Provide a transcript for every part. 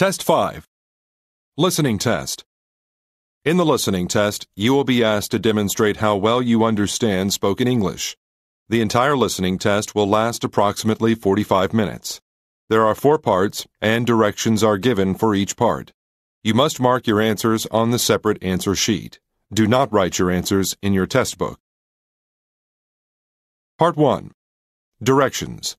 Test 5 Listening Test. In the listening test, you will be asked to demonstrate how well you understand spoken English. The entire listening test will last approximately 45 minutes. There are four parts, and directions are given for each part. You must mark your answers on the separate answer sheet. Do not write your answers in your test book. Part 1 Directions.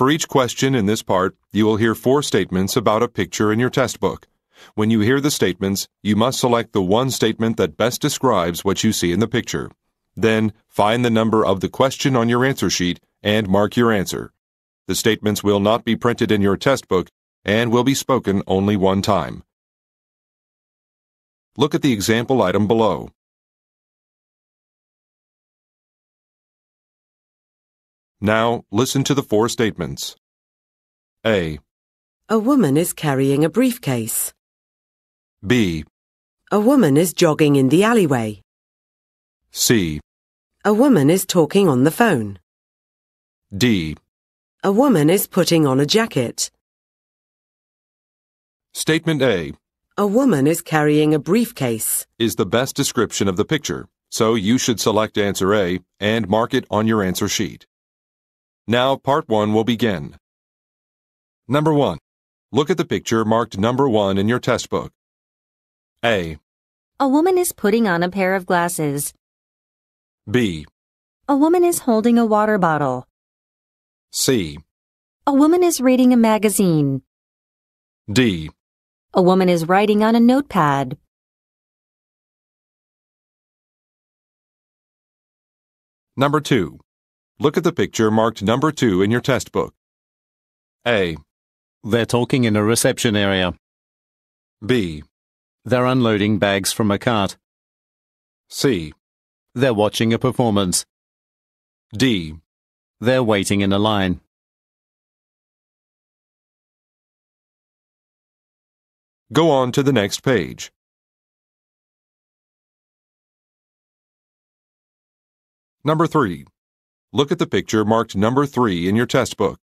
For each question in this part, you will hear four statements about a picture in your test book. When you hear the statements, you must select the one statement that best describes what you see in the picture. Then, find the number of the question on your answer sheet and mark your answer. The statements will not be printed in your test book and will be spoken only one time. Look at the example item below. Now, listen to the four statements. A, A woman is carrying a briefcase. B, A woman is jogging in the alleyway. C, A woman is talking on the phone. D. A woman is putting on a jacket. Statement A A woman is carrying a briefcase. is the best description of the picture, so you should select answer A and mark it on your answer sheet. Now, part 1 will begin. Number 1. Look at the picture marked number 1 in your test book. A, A woman is putting on a pair of glasses. B, A woman is holding a water bottle. C, A woman is reading a magazine. D. A woman is writing on a notepad. Number 2. Look at the picture marked number 2 in your test book. A, They're talking in a reception area. B, They're unloading bags from a cart. C, They're watching a performance. D. They're waiting in a line. Go on to the next page. Number 3. Look at the picture marked number 3 in your test book.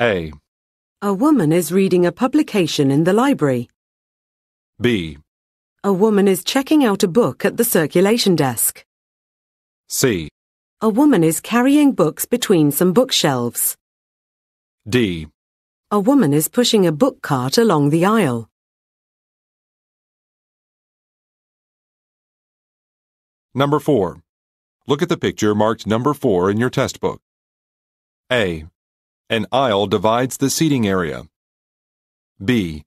A, A woman is reading a publication in the library. B, A woman is checking out a book at the circulation desk. C, A woman is carrying books between some bookshelves. D. A woman is pushing a book cart along the aisle. Number 4. Look at the picture marked number 4 in your test book. A. An aisle divides the seating area. B.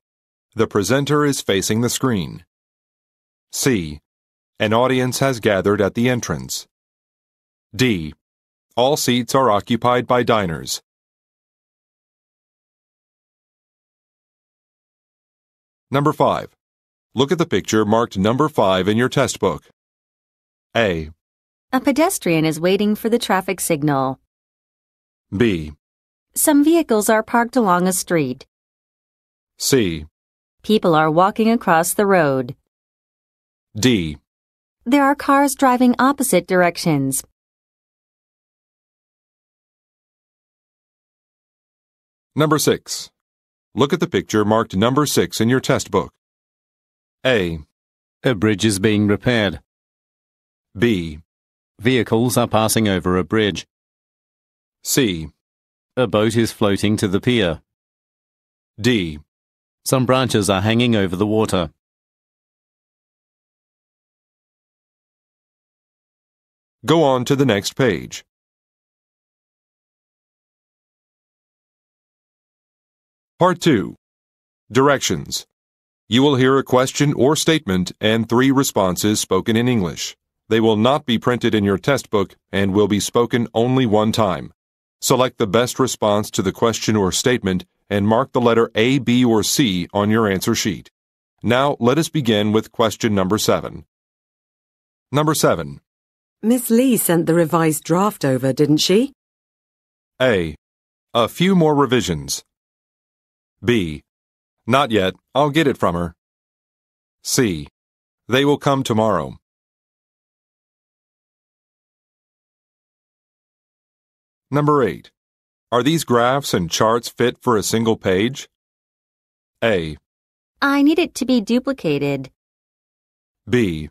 The presenter is facing the screen. C. An audience has gathered at the entrance. D. All seats are occupied by diners. Number 5. Look at the picture marked number 5 in your test book. A. A pedestrian is waiting for the traffic signal. B. Some vehicles are parked along a street. C. People are walking across the road. D. There are cars driving opposite directions. Number 6. Look at the picture marked number 6 in your test book. A. A bridge is being repaired. B. Vehicles are passing over a bridge. C. A boat is floating to the pier. D. Some branches are hanging over the water. Go on to the next page. Part 2. Directions. You will hear a question or statement and three responses spoken in English. They will not be printed in your test book and will be spoken only one time. Select the best response to the question or statement and mark the letter A, B, or C on your answer sheet. Now, let us begin with question number 7. Number 7. Miss Lee sent the revised draft over, didn't she? A. A few more revisions. B. Not yet. I'll get it from her. C. They will come tomorrow. Number 8. Are these graphs and charts fit for a single page? A. I need it to be duplicated. B.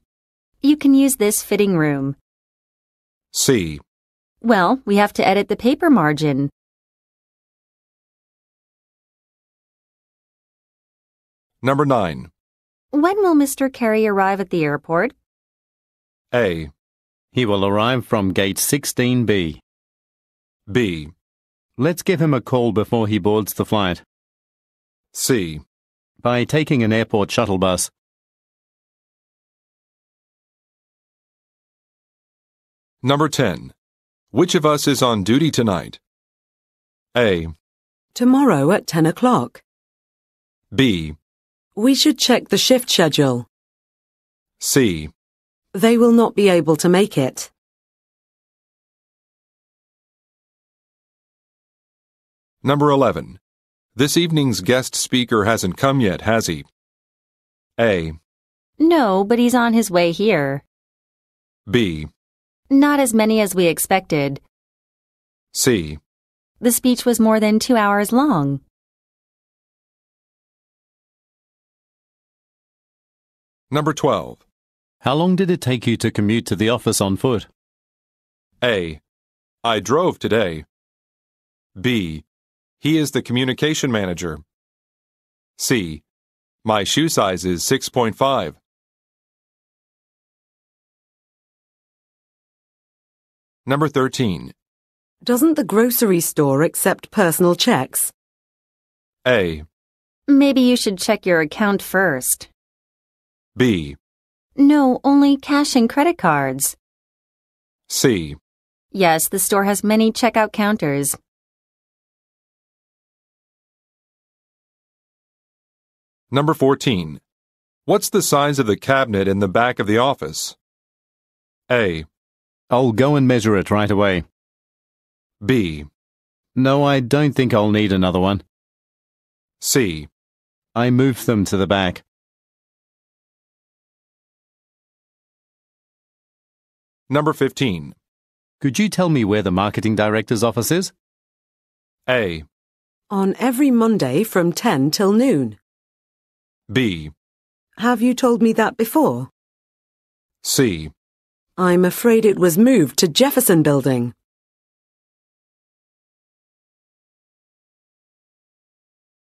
You can use this fitting room. C. Well, we have to edit the paper margin. Number 9. When will Mr. Carey arrive at the airport? A. He will arrive from gate 16B. B. Let's give him a call before he boards the flight. C. By taking an airport shuttle bus. Number 10. Which of us is on duty tonight? A. Tomorrow at 10 o'clock. B. We should check the shift schedule. C. They will not be able to make it. Number 11. This evening's guest speaker hasn't come yet, has he? A. No, but he's on his way here. B. Not as many as we expected. C. The speech was more than two hours long. Number 12. How long did it take you to commute to the office on foot? A. I drove today. B. He is the communication manager. C. My shoe size is 6.5. Number 13. Doesn't the grocery store accept personal checks? A. Maybe you should check your account first. B. No, only cash and credit cards. C. Yes, the store has many checkout counters. Number 14. What's the size of the cabinet in the back of the office? A. I'll go and measure it right away. B. No, I don't think I'll need another one. C. I moved them to the back. Number 15. Could you tell me where the marketing director's office is? A. On every Monday from 10 till noon. B. Have you told me that before? C. I'm afraid it was moved to Jefferson Building.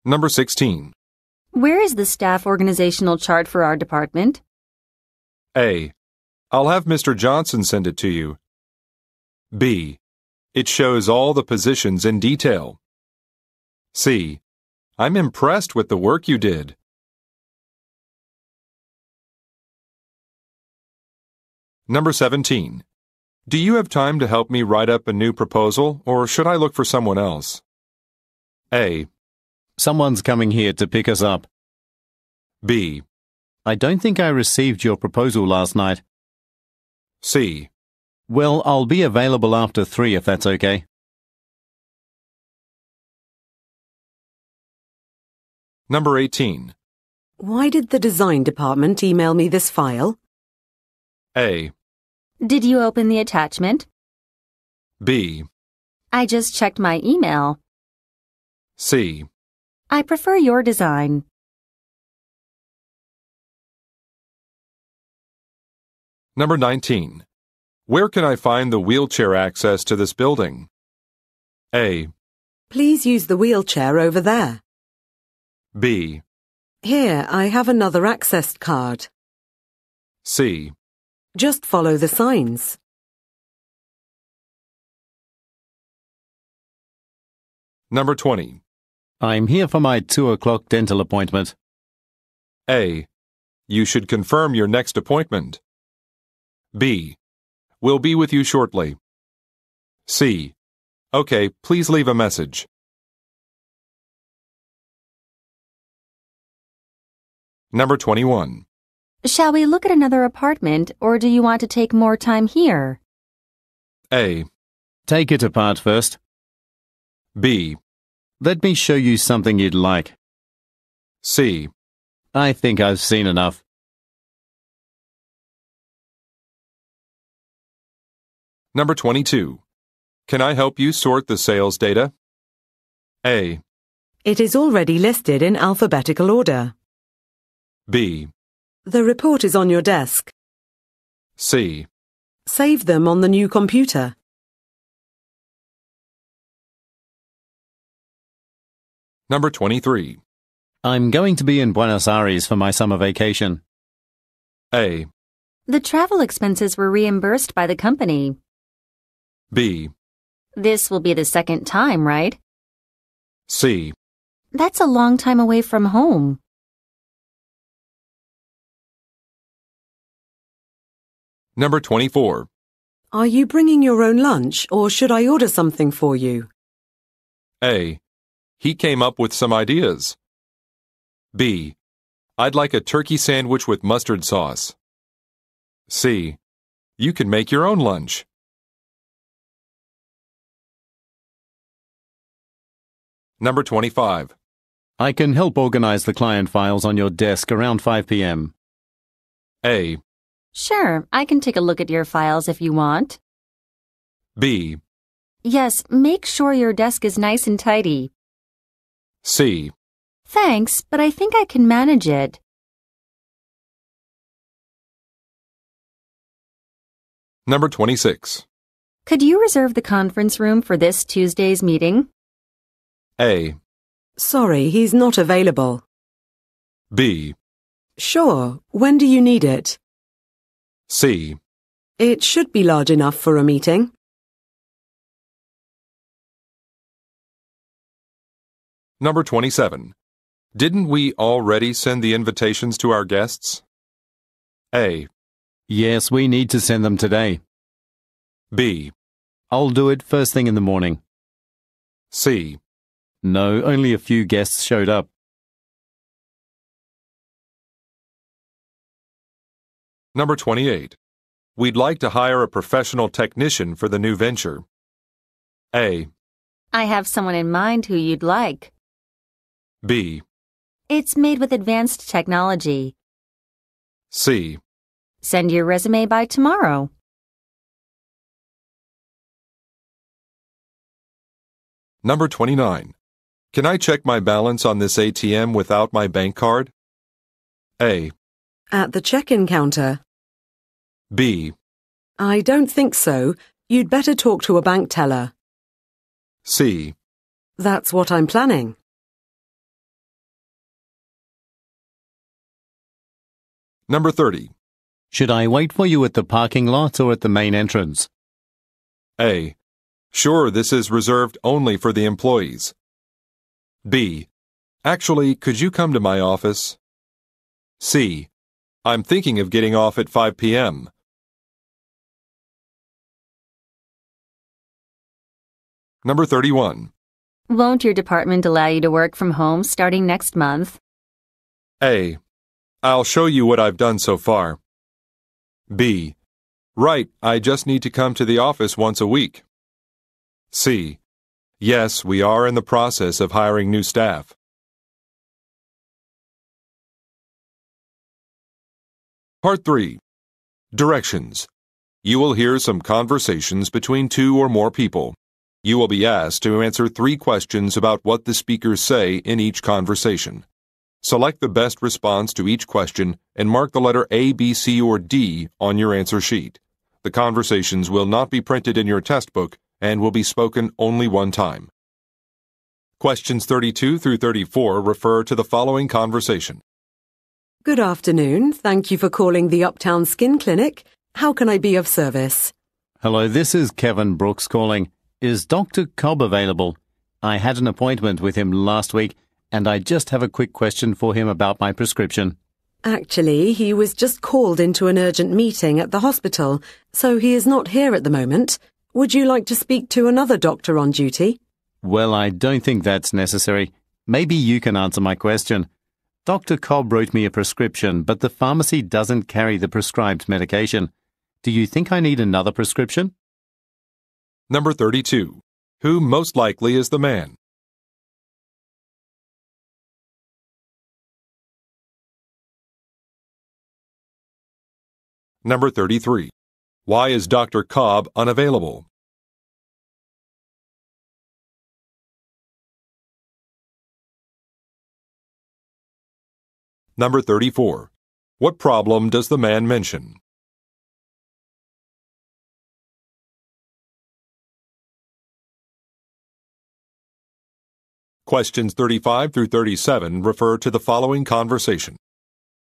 Number 16. Where is the staff organizational chart for our department? A. I'll have Mr. Johnson send it to you. B. It shows all the positions in detail. C. I'm impressed with the work you did. Number 17. Do you have time to help me write up a new proposal, or should I look for someone else? A. Someone's coming here to pick us up. B. I don't think I received your proposal last night. C. Well, I'll be available after three if that's okay. Number 18. Why did the design department email me this file? A. Did you open the attachment? B. I just checked my email. C. I prefer your design. Number 19. Where can I find the wheelchair access to this building? A. Please use the wheelchair over there. B. Here, I have another access card. C. Just follow the signs. Number 20. I'm here for my two o'clock dental appointment. A. You should confirm your next appointment. B. We'll be with you shortly. C. Okay, please leave a message. Number 21. Shall we look at another apartment, or do you want to take more time here? A. Take it apart first. B. Let me show you something you'd like. C. I think I've seen enough. Number 22. Can I help you sort the sales data? A. It is already listed in alphabetical order. B, The report is on your desk. C, Save them on the new computer. number 23. I'm going to be in Buenos Aires for my summer vacation. A, The travel expenses were reimbursed by the company. B, This will be the second time, right? C, That's a long time away from home. Number 24. Are you bringing your own lunch or should I order something for you? A, he came up with some ideas. B, I'd like a turkey sandwich with mustard sauce. C, you can make your own lunch. Number 25. I can help organize the client files on your desk around 5 p.m. A, Sure, I can take a look at your files if you want. B, Yes, make sure your desk is nice and tidy. C, Thanks, but I think I can manage it. number 26. Could you reserve the conference room for this Tuesday's meeting? A, Sorry, he's not available. B, Sure, when do you need it? C, It should be large enough for a meeting. number 27. Didn't we already send the invitations to our guests? A, Yes, we need to send them today. B, I'll do it first thing in the morning. C, No, only a few guests showed up. Number 28. We'd like to hire a professional technician for the new venture. A, I have someone in mind who you'd like. B, It's made with advanced technology. C, Send your resume by tomorrow. Number 29. Can I check my balance on this ATM without my bank card? A, At the check-in counter. B, I don't think so. You'd better talk to a bank teller. C, That's what I'm planning. Number 30. Should I wait for you at the parking lot or at the main entrance? A, Sure, this is reserved only for the employees. B, Actually, could you come to my office? C, I'm thinking of getting off at 5 p.m. Number 31. Won't your department allow you to work from home starting next month? A. I'll show you what I've done so far. B. Right, I just need to come to the office once a week. C. Yes, we are in the process of hiring new staff. Part 3. Directions. You will hear some conversations between two or more people. You will be asked to answer three questions about what the speakers say in each conversation. Select the best response to each question and mark the letter A, B, C, or D on your answer sheet. The conversations will not be printed in your test book and will be spoken only one time. Questions 32 through 34 refer to the following conversation. Good afternoon. Thank you for calling the Uptown Skin Clinic. How can I be of service? Hello, this is Kevin Brooks calling. Is Dr. Cobb available? I had an appointment with him last week, and I just have a quick question for him about my prescription. Actually, he was just called into an urgent meeting at the hospital, so he is not here at the moment. Would you like to speak to another doctor on duty? Well, I don't think that's necessary. Maybe you can answer my question. Dr. Cobb wrote me a prescription, but the pharmacy doesn't carry the prescribed medication. Do you think I need another prescription? Number 32. Who most likely is the man? Number 33. Why is Dr. Cobb unavailable? Number 34. What problem does the man mention? Questions 35 through 37 refer to the following conversation.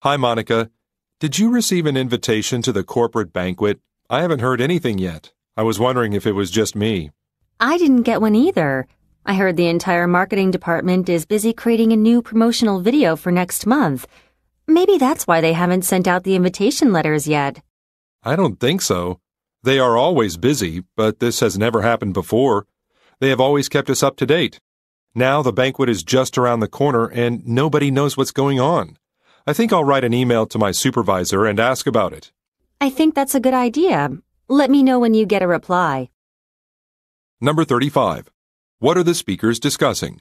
Hi, Monica. Did you receive an invitation to the corporate banquet? I haven't heard anything yet. I was wondering if it was just me. I didn't get one either. I heard the entire marketing department is busy creating a new promotional video for next month. Maybe that's why they haven't sent out the invitation letters yet. I don't think so. They are always busy, but this has never happened before. They have always kept us up to date. Now the banquet is just around the corner and nobody knows what's going on. I think I'll write an email to my supervisor and ask about it. I think that's a good idea. Let me know when you get a reply. Number 35. What are the speakers discussing?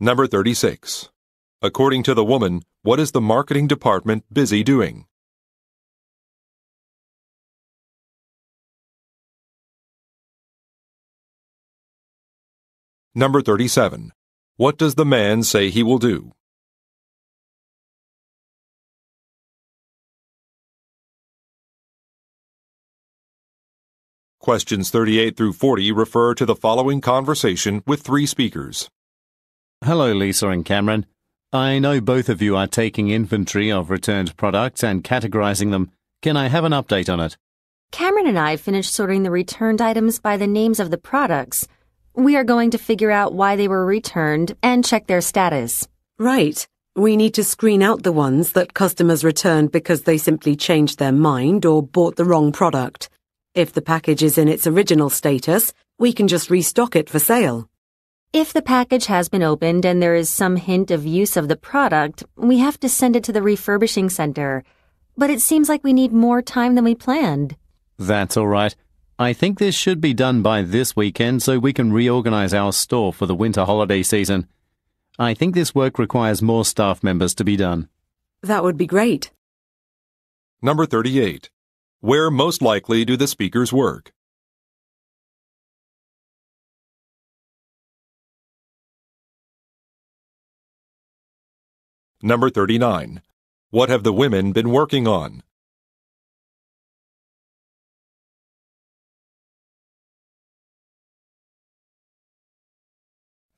Number 36. According to the woman, what is the marketing department busy doing? Number 37. What does the man say he will do? Questions 38 through 40 refer to the following conversation with three speakers. Hello, Lisa and Cameron. I know both of you are taking inventory of returned products and categorizing them. Can I have an update on it? Cameron and I finished sorting the returned items by the names of the products. We are going to figure out why they were returned and check their status. Right. We need to screen out the ones that customers returned because they simply changed their mind or bought the wrong product. If the package is in its original status, we can just restock it for sale. If the package has been opened and there is some hint of use of the product, we have to send it to the refurbishing center. But it seems like we need more time than we planned. That's all right. I think this should be done by this weekend so we can reorganize our store for the winter holiday season. I think this work requires more staff members to be done. That would be great. Number 38. Where most likely do the speakers work? Number 39. What have the women been working on?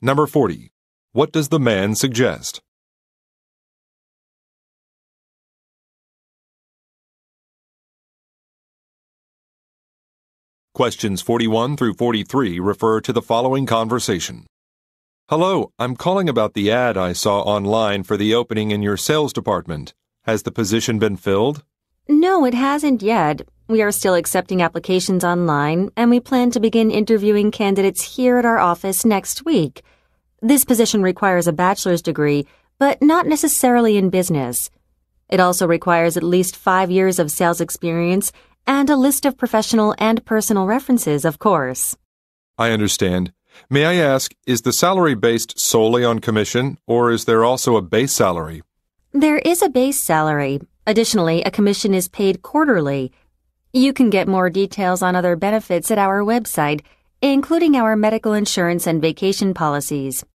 Number 40. What does the man suggest? Questions 41 through 43 refer to the following conversation. Hello, I'm calling about the ad I saw online for the opening in your sales department. Has the position been filled? No, it hasn't yet. We are still accepting applications online, and we plan to begin interviewing candidates here at our office next week. This position requires a bachelor's degree, but not necessarily in business. It also requires at least five years of sales experience and a list of professional and personal references, of course. I understand. May I ask, is the salary based solely on commission, or is there also a base salary? There is a base salary. Additionally, a commission is paid quarterly. You can get more details on other benefits at our website, including our medical insurance and vacation policies.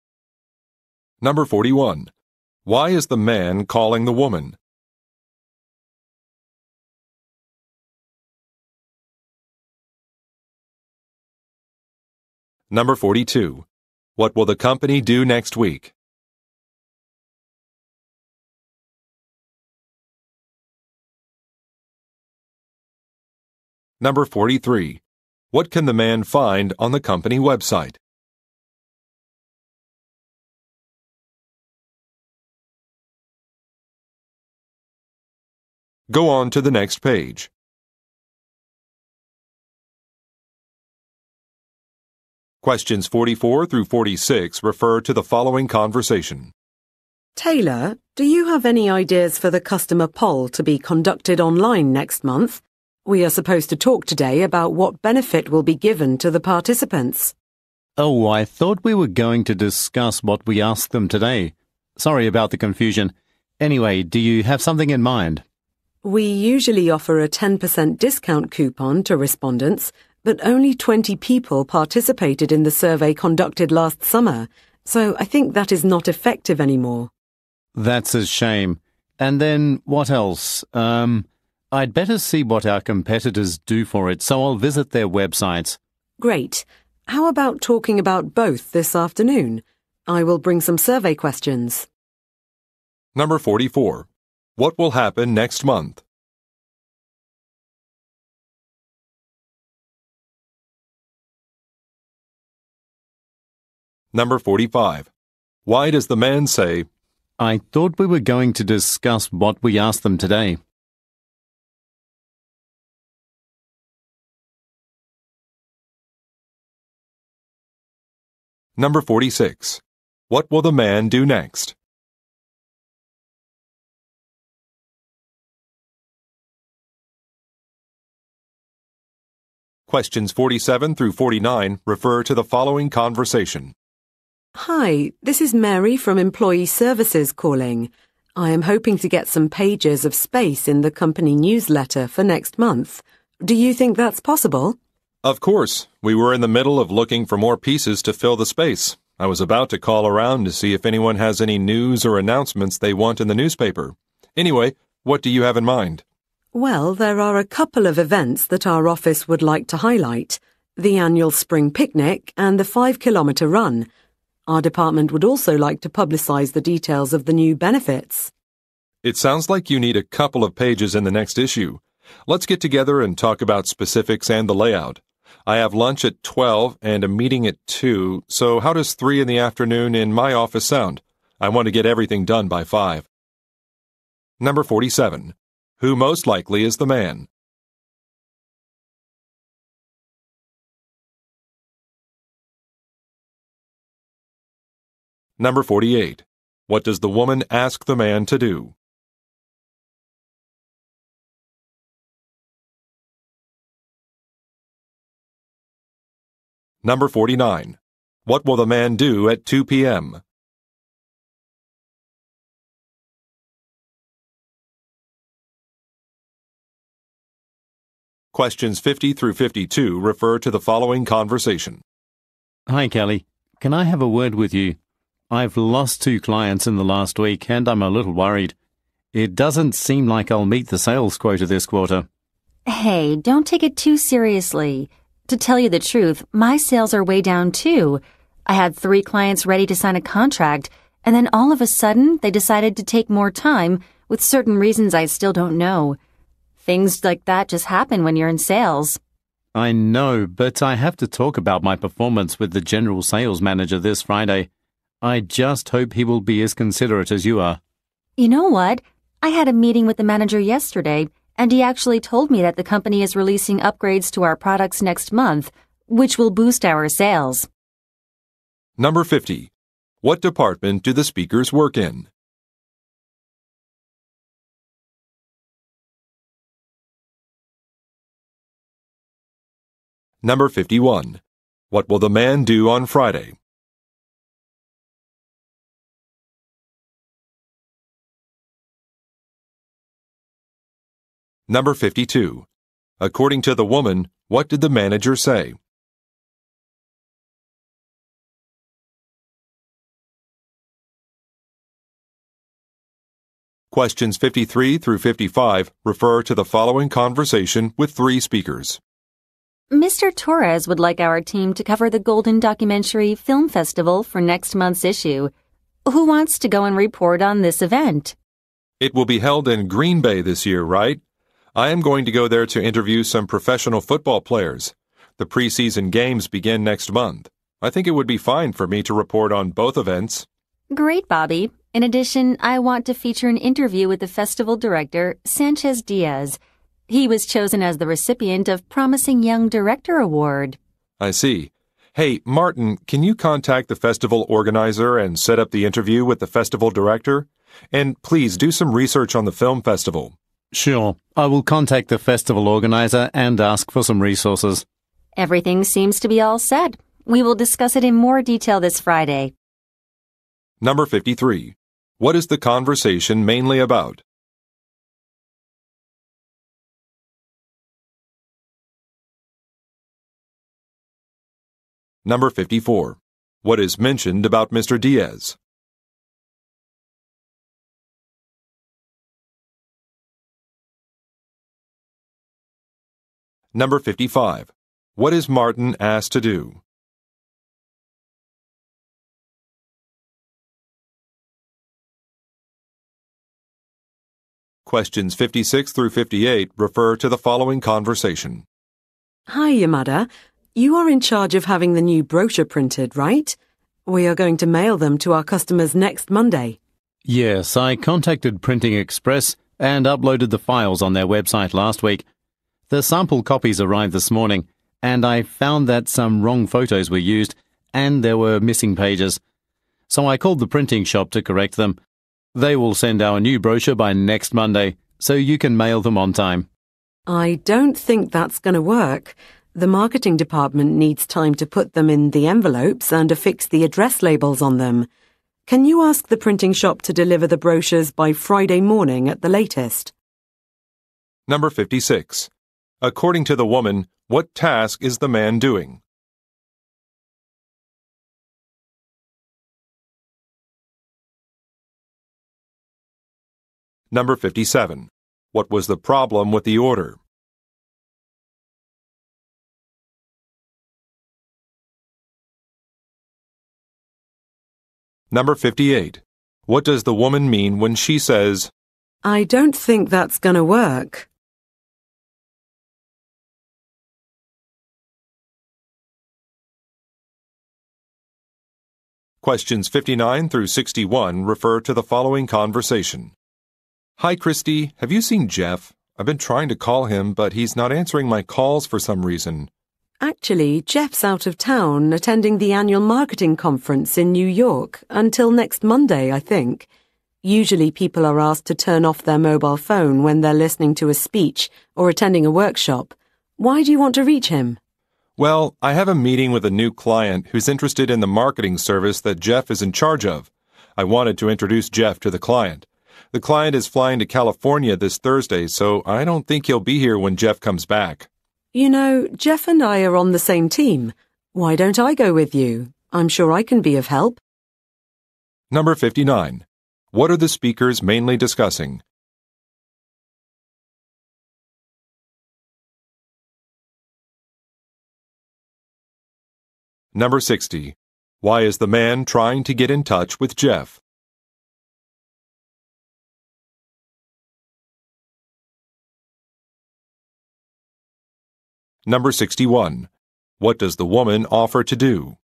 Number 41. Why is the man calling the woman? Number 42. What will the company do next week? Number 43. What can the man find on the company website? Go on to the next page. Questions 44 through 46 refer to the following conversation. Taylor, do you have any ideas for the customer poll to be conducted online next month? We are supposed to talk today about what benefit will be given to the participants. Oh, I thought we were going to discuss what we asked them today. Sorry about the confusion. Anyway, do you have something in mind? We usually offer a 10% discount coupon to respondents but only 20 people participated in the survey conducted last summer, so I think that is not effective anymore. That's a shame. And then what else? Um, I'd better see what our competitors do for it, so I'll visit their websites. Great. How about talking about both this afternoon? I will bring some survey questions. Number 44. What will happen next month? Number 45. Why does the man say, I thought we were going to discuss what we asked them today. Number 46. What will the man do next? Questions 47 through 49 refer to the following conversation. Hi, this is Mary from Employee Services calling. I am hoping to get some pages of space in the company newsletter for next month. Do you think that's possible? Of course, we were in the middle of looking for more pieces to fill the space. I was about to call around to see if anyone has any news or announcements they want in the newspaper. Anyway, what do you have in mind? Well, there are a couple of events that our office would like to highlight the annual spring picnic and the five kilometre run. Our department would also like to publicise the details of the new benefits. It sounds like you need a couple of pages in the next issue. Let's get together and talk about specifics and the layout. I have lunch at 12 and a meeting at 2, so how does 3 in the afternoon in my office sound? I want to get everything done by 5. Number 47. Who most likely is the man? Number 48. What does the woman ask the man to do? Number 49. What will the man do at 2 p.m.? Questions 50 through 52 refer to the following conversation. Hi, Kelly. Can I have a word with you? I've lost two clients in the last week and I'm a little worried. It doesn't seem like I'll meet the sales quota this quarter. Hey, don't take it too seriously. To tell you the truth, my sales are way down too. I had three clients ready to sign a contract, and then all of a sudden they decided to take more time with certain reasons I still don't know. Things like that just happen when you're in sales. I know, but I have to talk about my performance with the general sales manager this Friday. I just hope he will be as considerate as you are. You know what? I had a meeting with the manager yesterday, and he actually told me that the company is releasing upgrades to our products next month, which will boost our sales. Number 50. What department do the speakers work in? Number 51. What will the man do on Friday? Number 52. According to the woman, what did the manager say? Questions 53 through 55 refer to the following conversation with three speakers. Mr. Torres would like our team to cover the Golden Documentary Film Festival for next month's issue. Who wants to go and report on this event? It will be held in Green Bay this year, right? I am going to go there to interview some professional football players. The preseason games begin next month. I think it would be fine for me to report on both events. Great, Bobby. In addition, I want to feature an interview with the festival director, Sanchez Diaz. He was chosen as the recipient of Promising Young Director Award. I see. Hey, Martin, can you contact the festival organizer and set up the interview with the festival director? And please do some research on the film festival. Sure. I will contact the festival organizer and ask for some resources. Everything seems to be all set. We will discuss it in more detail this Friday. Number 53. What is the conversation mainly about? Number 54. What is mentioned about Mr. Diaz? Number 55. What is Martin asked to do? Questions 56 through 58 refer to the following conversation. Hi, Yamada. You are in charge of having the new brochure printed, right? We are going to mail them to our customers next Monday. Yes, I contacted Printing Express and uploaded the files on their website last week. The sample copies arrived this morning, and I found that some wrong photos were used and there were missing pages. So I called the printing shop to correct them. They will send our new brochure by next Monday, so you can mail them on time. I don't think that's going to work. The marketing department needs time to put them in the envelopes and affix the address labels on them. Can you ask the printing shop to deliver the brochures by Friday morning at the latest? Number 56. According to the woman, what task is the man doing? Number 57. What was the problem with the order? Number 58. What does the woman mean when she says, I don't think that's to work. Questions 59 through 61 refer to the following conversation. Hi, Christy. Have you seen Jeff? I've been trying to call him, but he's not answering my calls for some reason. Actually, Jeff's out of town attending the annual marketing conference in New York until next Monday, I think. Usually people are asked to turn off their mobile phone when they're listening to a speech or attending a workshop. Why do you want to reach him? Well, I have a meeting with a new client who's interested in the marketing service that Jeff is in charge of. I wanted to introduce Jeff to the client. The client is flying to California this Thursday, so I don't think he'll be here when Jeff comes back. You know, Jeff and I are on the same team. Why don't I go with you? I'm sure I can be of help. Number 59. What are the speakers mainly discussing? Number 60. Why is the man trying to get in touch with Jeff? Number 61. What does the woman offer to do?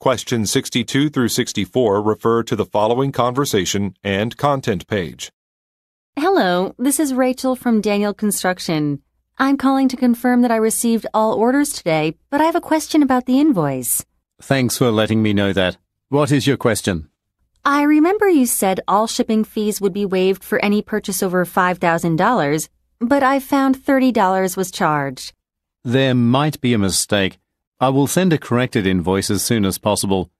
Questions 62 through 64 refer to the following conversation and content page. Hello, this is Rachel from Daniel Construction. I'm calling to confirm that I received all orders today, but I have a question about the invoice. Thanks for letting me know that. What is your question? I remember you said all shipping fees would be waived for any purchase over $5,000, but I found $30 was charged. There might be a mistake. I will send a corrected invoice as soon as possible.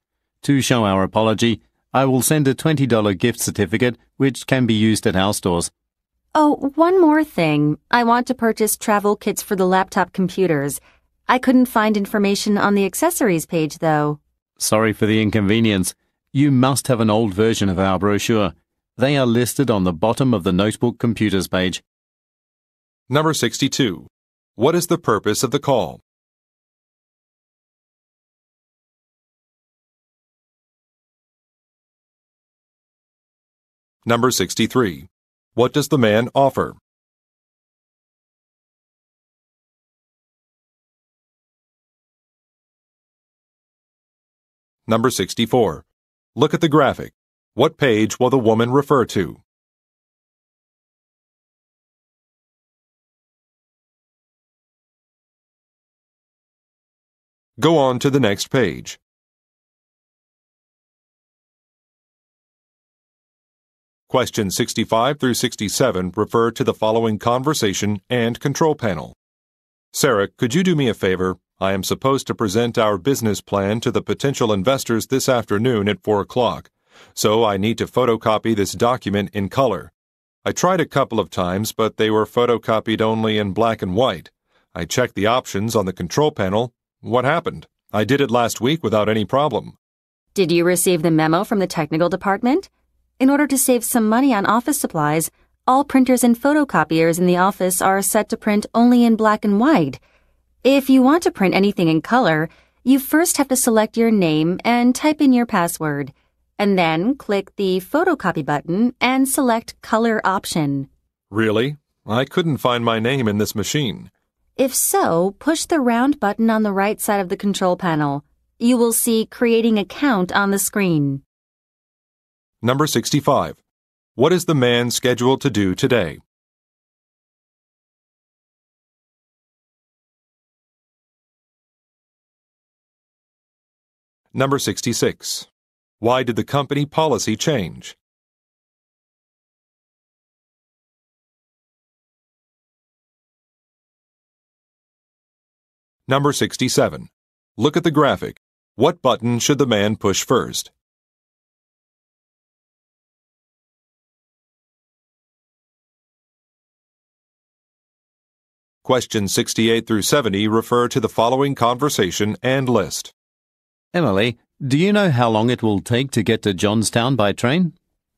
To show our apology, I will send a $20 gift certificate which can be used at our stores. Oh, one more thing. I want to purchase travel kits for the laptop computers. I couldn't find information on the accessories page, though. Sorry for the inconvenience. You must have an old version of our brochure. They are listed on the bottom of the notebook computers page. Number 62. What is the purpose of the call? Number 63. What does the man offer? Number 64. Look at the graphic. What page will the woman refer to? Go on to the next page. Questions 65 through 67 refer to the following conversation and control panel. Sarah, could you do me a favor? I am supposed to present our business plan to the potential investors this afternoon at 4 o'clock, so I need to photocopy this document in color. I tried a couple of times, but they were photocopied only in black and white. I checked the options on the control panel. What happened? I did it last week without any problem. Did you receive the memo from the technical department? In order to save some money on office supplies, all printers and photocopiers in the office are set to print only in black and white. If you want to print anything in color, you first have to select your name and type in your password, and then click the photocopy button and select color option. Really? I couldn't find my name in this machine. If so, push the round button on the right side of the control panel. You will see Creating Account on the screen. Number 65. What is the man scheduled to do today? Number 66. Why did the company policy change? Number 67. Look at the graphic. What button should the man push first? Questions 68 through 70 refer to the following conversation and list. Emily, do you know how long it will take to get to Johnstown by train?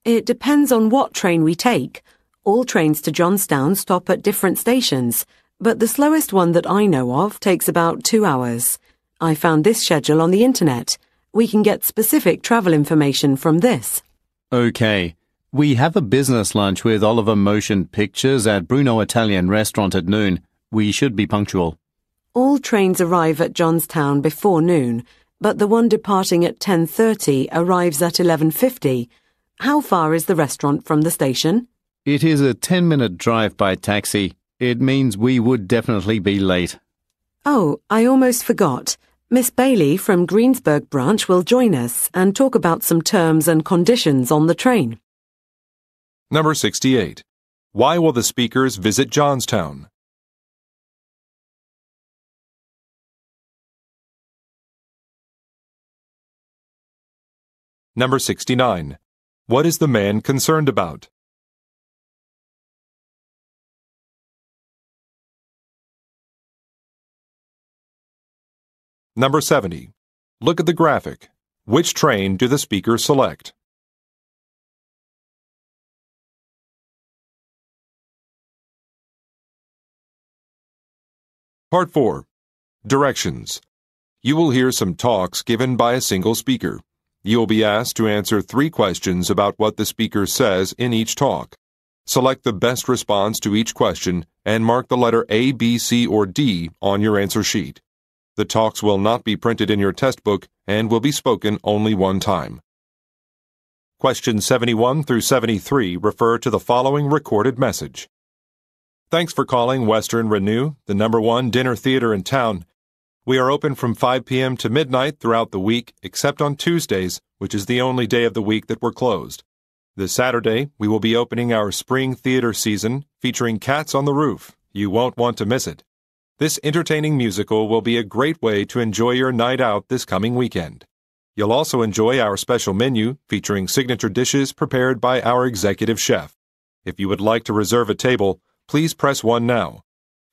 It depends on what train we take. All trains to Johnstown stop at different stations, but the slowest one that I know of takes about two hours. I found this schedule on the internet. We can get specific travel information from this. Okay. We have a business lunch with Oliver Motion Pictures at Bruno Italian Restaurant at noon. We should be punctual. All trains arrive at Johnstown before noon, but the one departing at 10:30 arrives at 11:50. How far is the restaurant from the station? It is a 10 minute drive by taxi. It means we would definitely be late. Oh, I almost forgot. Miss Bailey from Greensburg branch will join us and talk about some terms and conditions on the train. Number 68. Why will the speakers visit Johnstown? Number 69. What is the man concerned about? Number 70. Look at the graphic. Which train do the speakers select? Part 4. Directions. You will hear some talks given by a single speaker. You will be asked to answer three questions about what the speaker says in each talk. Select the best response to each question and mark the letter A, B, C, or D on your answer sheet. The talks will not be printed in your test book and will be spoken only one time. Questions 71 through 73 refer to the following recorded message. Thanks for calling Western Renew, the number one dinner theater in town. We are open from 5 p.m. to midnight throughout the week, except on Tuesdays, which is the only day of the week that we're closed. This Saturday, we will be opening our spring theater season featuring Cats on the Roof. You won't want to miss it. This entertaining musical will be a great way to enjoy your night out this coming weekend. You'll also enjoy our special menu featuring signature dishes prepared by our executive chef. If you would like to reserve a table, please press 1 now.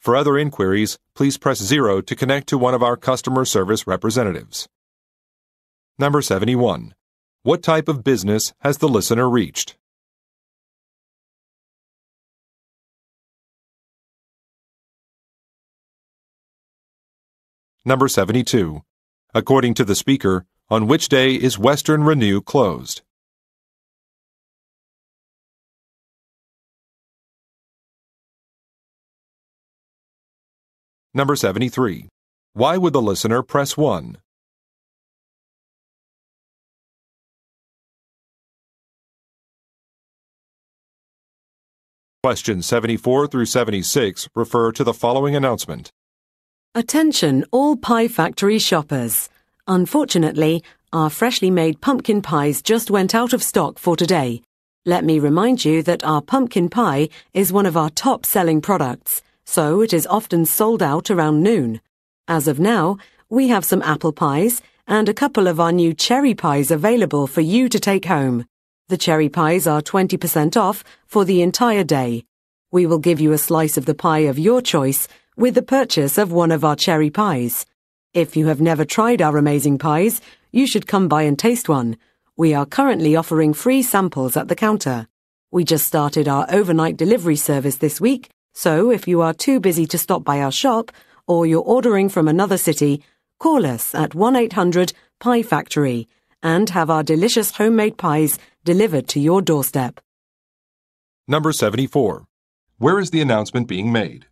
For other inquiries, please press 0 to connect to one of our customer service representatives. Number 71. What type of business has the listener reached? Number 72. According to the speaker, on which day is Western Renew closed? Number 73. Why would the listener press 1? Questions 74 through 76 refer to the following announcement. Attention, all Pie Factory shoppers. Unfortunately, our freshly made pumpkin pies just went out of stock for today. Let me remind you that our pumpkin pie is one of our top selling products so it is often sold out around noon. As of now, we have some apple pies and a couple of our new cherry pies available for you to take home. The cherry pies are 20% off for the entire day. We will give you a slice of the pie of your choice with the purchase of one of our cherry pies. If you have never tried our amazing pies, you should come by and taste one. We are currently offering free samples at the counter. We just started our overnight delivery service this week, so if you are too busy to stop by our shop or you're ordering from another city, call us at 1-800 Pie Factory and have our delicious homemade pies delivered to your doorstep. Number 74. Where is the announcement being made?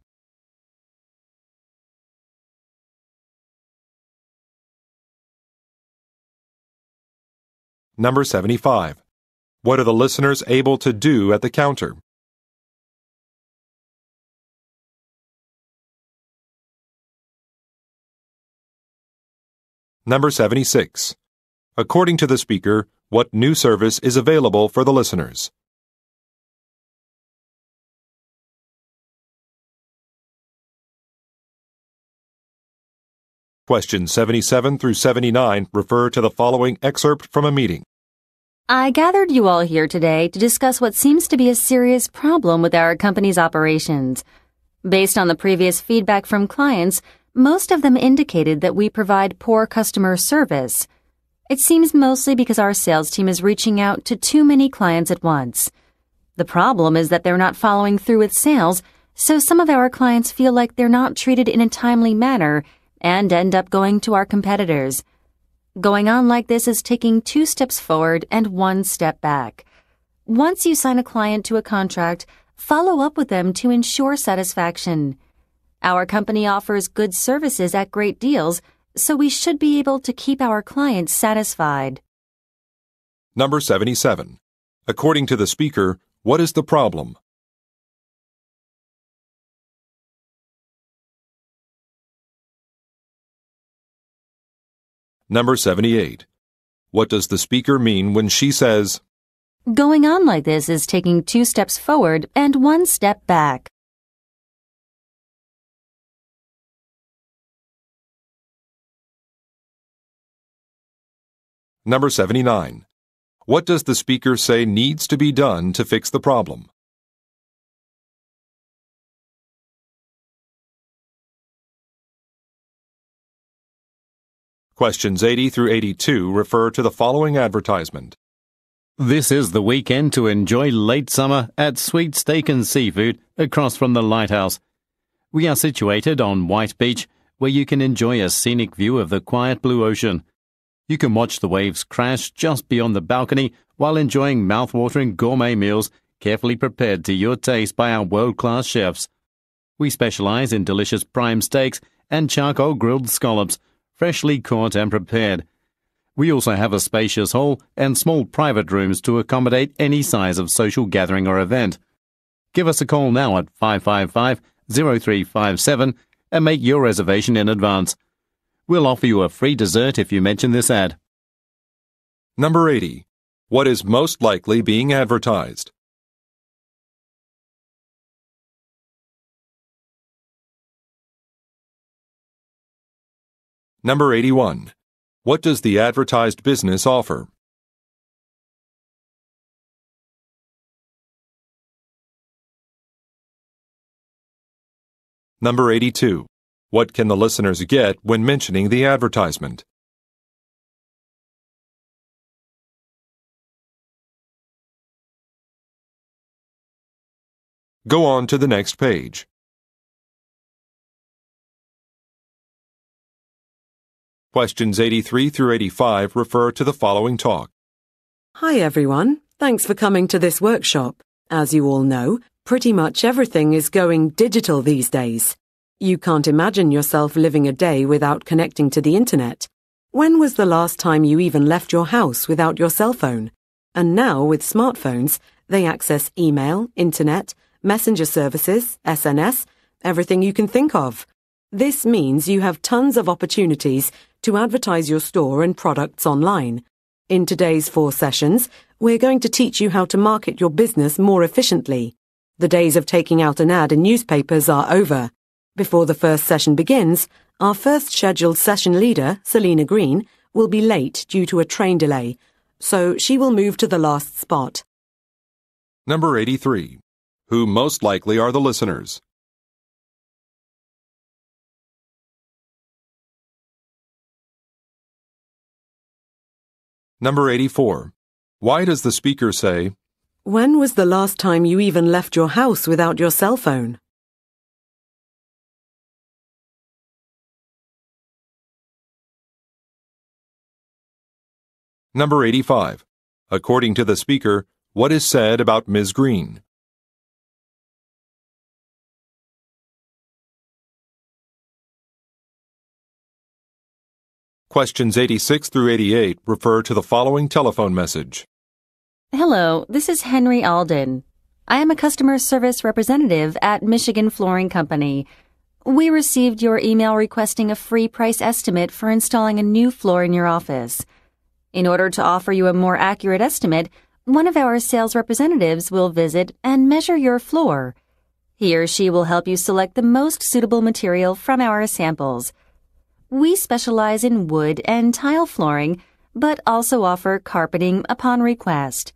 Number 75. What are the listeners able to do at the counter? Number 76. According to the speaker, what new service is available for the listeners? Questions 77 through 79 refer to the following excerpt from a meeting. I gathered you all here today to discuss what seems to be a serious problem with our company's operations. Based on the previous feedback from clients, most of them indicated that we provide poor customer service. It seems mostly because our sales team is reaching out to too many clients at once. The problem is that they're not following through with sales, so some of our clients feel like they're not treated in a timely manner and end up going to our competitors. Going on like this is taking two steps forward and one step back. Once you sign a client to a contract, follow up with them to ensure satisfaction. Our company offers good services at great deals, so we should be able to keep our clients satisfied. Number 77. According to the speaker, what is the problem? Number 78. What does the speaker mean when she says, Going on like this is taking two steps forward and one step back. Number 79. What does the speaker say needs to be done to fix the problem? Questions 80 through 82 refer to the following advertisement. This is the weekend to enjoy late summer at Sweet Steak and Seafood across from the lighthouse. We are situated on White Beach, where you can enjoy a scenic view of the quiet blue ocean. You can watch the waves crash just beyond the balcony while enjoying mouth-watering gourmet meals carefully prepared to your taste by our world-class chefs. We specialize in delicious prime steaks and charcoal grilled scallops freshly caught and prepared. We also have a spacious hall and small private rooms to accommodate any size of social gathering or event. Give us a call now at 555 0357 and make your reservation in advance. We'll offer you a free dessert if you mention this ad. Number 80. What is most likely being advertised? Number 81. What does the advertised business offer? Number 82. What can the listeners get when mentioning the advertisement? Go on to the next page. Questions 83 through 85 refer to the following talk. Hi everyone. Thanks for coming to this workshop. As you all know, pretty much everything is going digital these days. You can't imagine yourself living a day without connecting to the internet. When was the last time you even left your house without your cell phone? And now with smartphones, they access email, internet, messenger services, SNS, everything you can think of. This means you have tons of opportunities to advertise your store and products online. In today's four sessions, we're going to teach you how to market your business more efficiently. The days of taking out an ad in newspapers are over. Before the first session begins, our first scheduled session leader, Selena Green, will be late due to a train delay. so she will move to the last spot. Number 83. Who most likely are the listeners? Number 84. Why does the speaker say, When was the last time you even left your house without your cell phone? Number 85. According to the speaker, what is said about Ms. Green? Questions 86 through 88 refer to the following telephone message. Hello, this is Henry Alden. I am a customer service representative at Michigan Flooring Company. We received your email requesting a free price estimate for installing a new floor in your office. In order to offer you a more accurate estimate, one of our sales representatives will visit and measure your floor. He or she will help you select the most suitable material from our samples. We specialize in wood and tile flooring, but also offer carpeting upon request.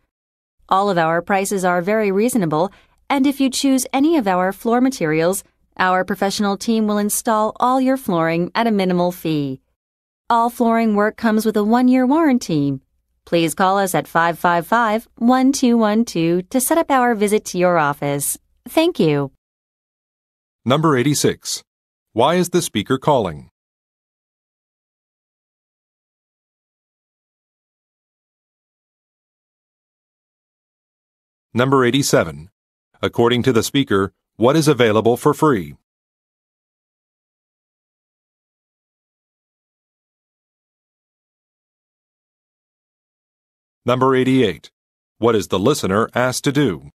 All of our prices are very reasonable, and if you choose any of our floor materials, our professional team will install all your flooring at a minimal fee. All flooring work comes with a one year warranty. Please call us at 555 1212 to set up our visit to your office. Thank you. Number 86. Why is the speaker calling? Number 87. According to the speaker, what is available for free? Number 88. What is the listener asked to do?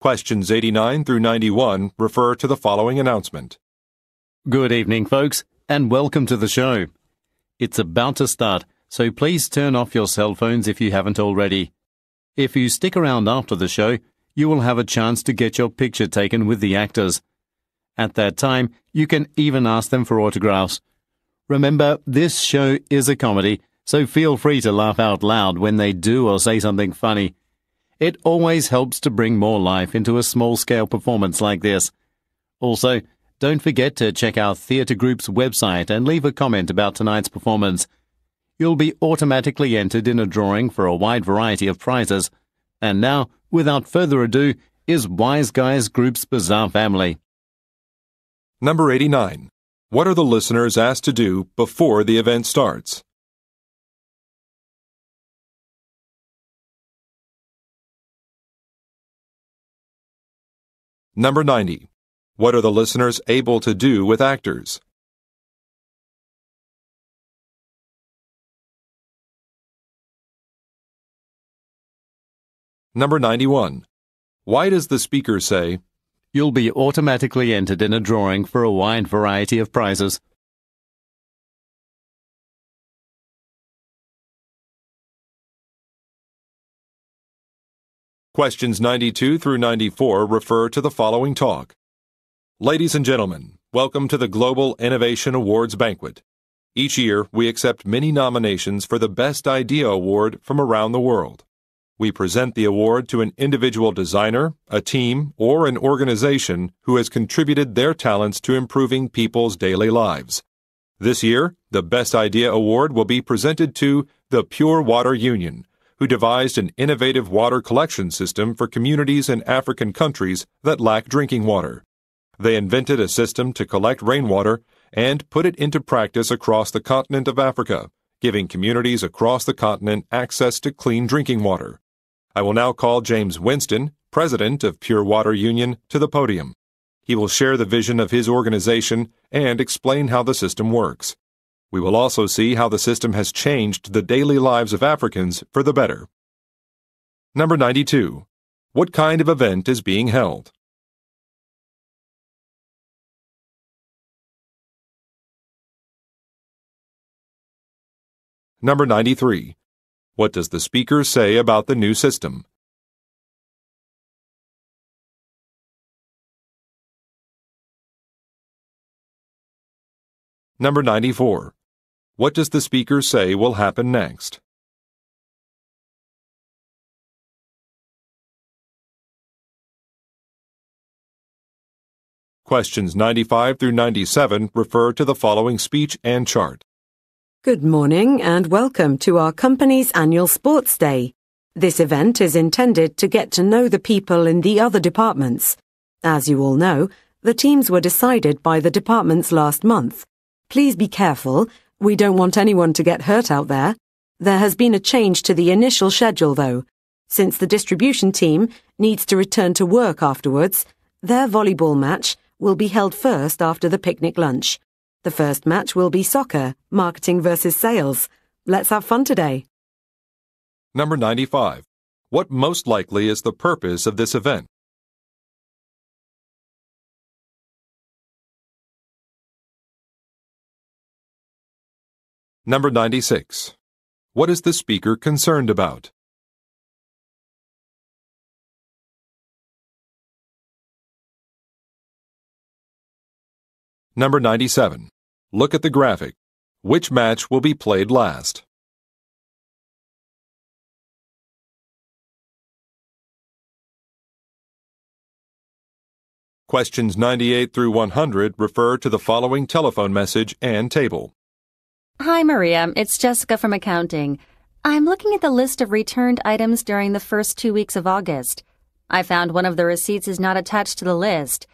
Questions 89 through 91 refer to the following announcement. Good evening, folks, and welcome to the show. It's about to start, so please turn off your cell phones if you haven't already. If you stick around after the show, you will have a chance to get your picture taken with the actors. At that time, you can even ask them for autographs. Remember, this show is a comedy, so feel free to laugh out loud when they do or say something funny. It always helps to bring more life into a small scale performance like this. Also, don't forget to check our theatre group's website and leave a comment about tonight's performance. You'll be automatically entered in a drawing for a wide variety of prizes. And now, without further ado, is Wise Guys Group's Bizarre Family. Number 89. What are the listeners asked to do before the event starts? Number 90. What are the listeners able to do with actors? Number 91. Why does the speaker say, You'll be automatically entered in a drawing for a wide variety of prizes. Questions 92 through 94 refer to the following talk. Ladies and gentlemen, welcome to the Global Innovation Awards Banquet. Each year, we accept many nominations for the Best Idea Award from around the world. We present the award to an individual designer, a team, or an organization who has contributed their talents to improving people's daily lives. This year, the Best Idea Award will be presented to the Pure Water Union, who devised an innovative water collection system for communities in African countries that lack drinking water. They invented a system to collect rainwater and put it into practice across the continent of Africa, giving communities across the continent access to clean drinking water. I will now call James Winston, president of Pure Water Union, to the podium. He will share the vision of his organization and explain how the system works. We will also see how the system has changed the daily lives of Africans for the better. Number 92. What kind of event is being held? Number 93. What does the speaker say about the new system? Number 94. What does the speaker say will happen next? Questions 95 through 97 refer to the following speech and chart. Good morning and welcome to our company's annual sports day. This event is intended to get to know the people in the other departments. As you all know, the teams were decided by the departments last month. Please be careful. We don't want anyone to get hurt out there. There has been a change to the initial schedule though. Since the distribution team needs to return to work afterwards, their volleyball match will be held first after the picnic lunch. The first match will be soccer, marketing versus sales. Let's have fun today. Number 95. What most likely is the purpose of this event? Number 96. What is the speaker concerned about? Number 97. Look at the graphic. Which match will be played last? Questions 98 through 100 refer to the following telephone message and table. Hi, Maria. It's Jessica from accounting. I'm looking at the list of returned items during the first two weeks of August. I found one of the receipts is not attached to the list.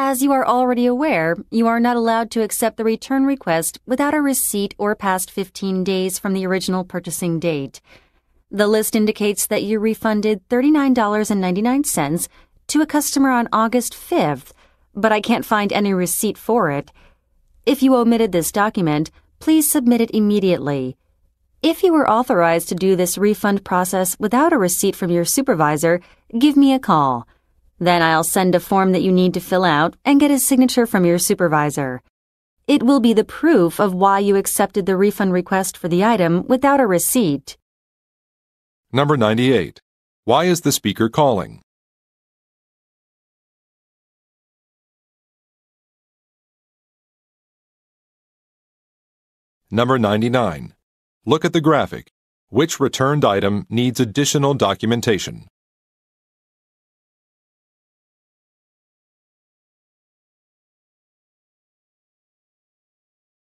As you are already aware, you are not allowed to accept the return request without a receipt or past 15 days from the original purchasing date. The list indicates that you refunded $39.99 to a customer on August 5th, but I can't find any receipt for it. If you omitted this document, please submit it immediately. If you were authorized to do this refund process without a receipt from your supervisor, give me a call. Then I'll send a form that you need to fill out and get a signature from your supervisor. It will be the proof of why you accepted the refund request for the item without a receipt. Number 98. Why is the speaker calling? Number 99. Look at the graphic. Which returned item needs additional documentation?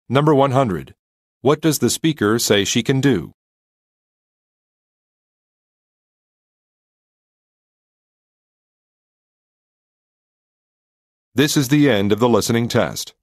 Number 100. What does the speaker say she can do? This is the end of the listening test.